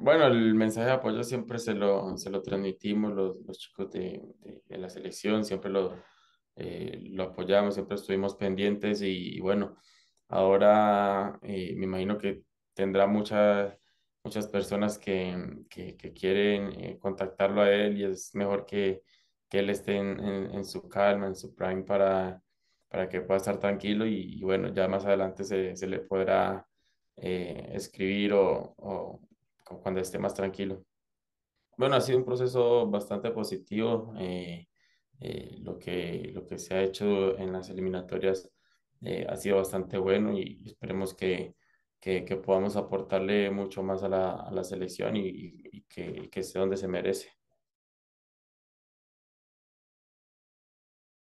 Bueno, el mensaje de apoyo siempre se lo, se lo transmitimos los, los chicos de, de- la selección, siempre lo, eh, lo apoyamos, siempre estuvimos pendientes y, bueno, ahora eh, me imagino que tendrá muchas, muchas personas que, que, quieren eh, contactarlo a él y es mejor que, que él esté en, en- su calma, en su prime para, para que pueda estar tranquilo y, bueno, ya más adelante se, se le podrá eh, escribir o, o cuando esté más tranquilo. Bueno, ha sido un proceso bastante positivo. eh, eh, lo que, lo que se ha hecho en las eliminatorias eh, ha sido bastante bueno y esperemos que, que, que podamos aportarle mucho más a la, a la selección y, y- que, y que esté donde se merece.